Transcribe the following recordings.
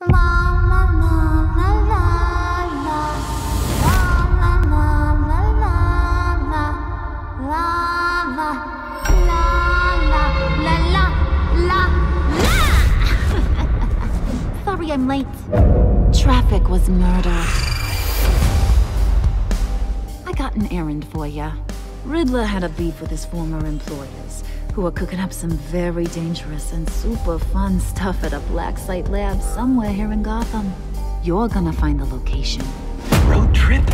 Sorry I'm late. Traffic was murder. I got an errand for ya. Riddler had a beef with his former employers, who are cooking up some very dangerous and super fun stuff at a black site lab somewhere here in Gotham. You're gonna find the location. Road trip?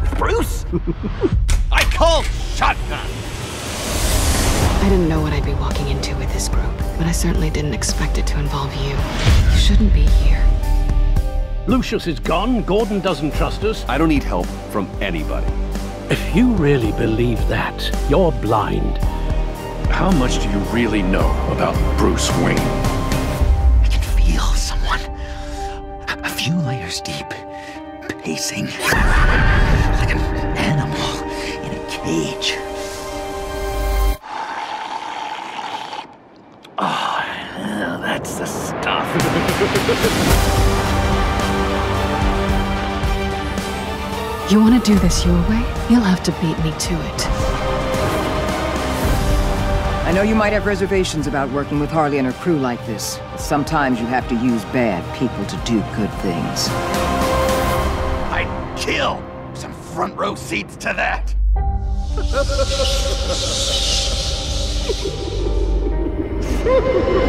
With Bruce? I call shotgun! I didn't know what I'd be walking into with this group, but I certainly didn't expect it to involve you. You shouldn't be here. Lucius is gone, Gordon doesn't trust us. I don't need help from anybody. If you really believe that, you're blind. How much do you really know about Bruce Wayne? I can feel someone a few layers deep, pacing like an animal in a cage. Oh, that's the stuff. You want to do this your way? You'll have to beat me to it. I know you might have reservations about working with Harley and her crew like this, but sometimes you have to use bad people to do good things. I'd kill some front row seats to that.